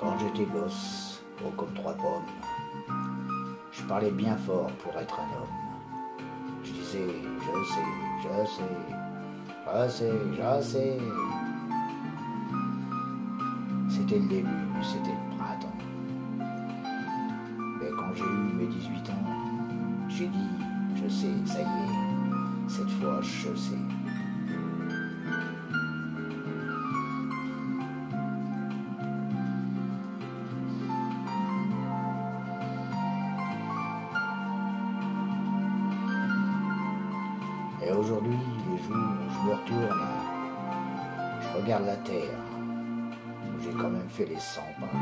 Quand j'étais gosse, haut comme trois pommes, je parlais bien fort pour être un homme. Je disais, je sais, je sais, je sais, je sais. C'était le début, c'était le printemps. Mais quand j'ai eu mes 18 ans, j'ai dit, je sais, ça y est, cette fois je sais. Et aujourd'hui, les jours où je me retourne, je regarde la terre, où j'ai quand même fait les 100 pas.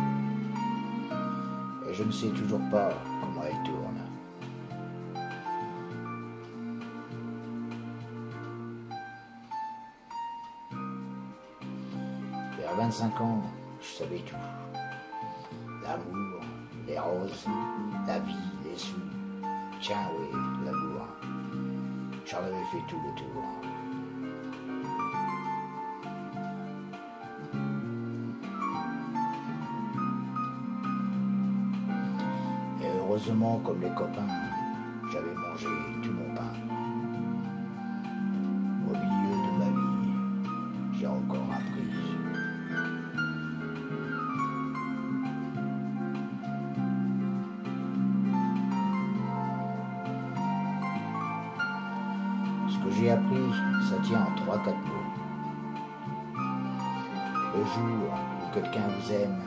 Et je ne sais toujours pas comment elle tourne. Vers 25 ans, je savais tout. L'amour, les roses, la vie, les sous. Tiens, oui, l'amour. J'en avais fait tout le tour. Et heureusement, comme les copains, j'avais mangé Ce que j'ai appris, ça tient en trois, quatre mots. Le jour où quelqu'un vous aime,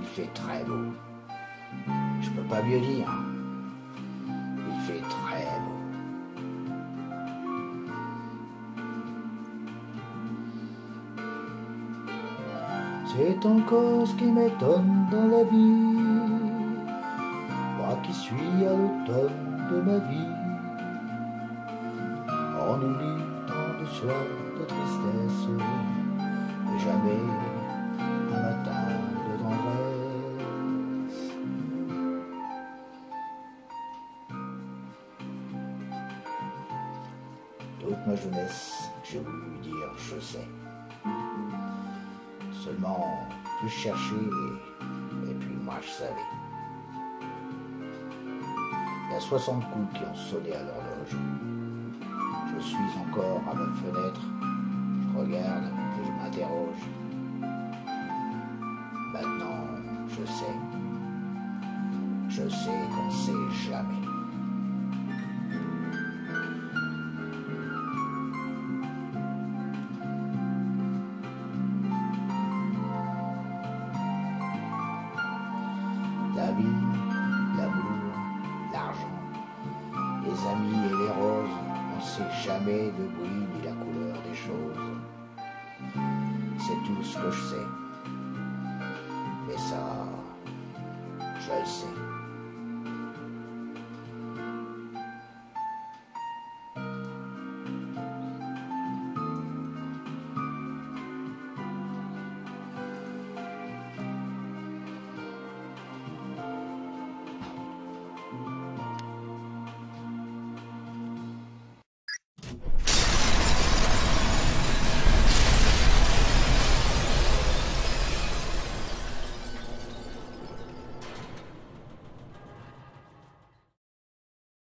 il fait très beau. Je peux pas mieux dire. Il fait très beau. C'est encore ce qui m'étonne dans la vie. Moi qui suis à l'automne de ma vie. On oublie tant de soir, de tristesse, et jamais un matin de tendresse. Toute ma jeunesse, j'ai voulu dire je sais. Seulement, je cherchais, et puis moi je savais. Il y a 60 coups qui ont sonné à l'horloge. Je suis encore à ma fenêtre, je regarde et je m'interroge. Maintenant, je sais. Je sais qu'on sait jamais. La vie, l'amour, l'argent, les amis et les roses, on sait jamais le bruit ni la couleur des choses. C'est tout ce que je sais. Mais ça, je le sais.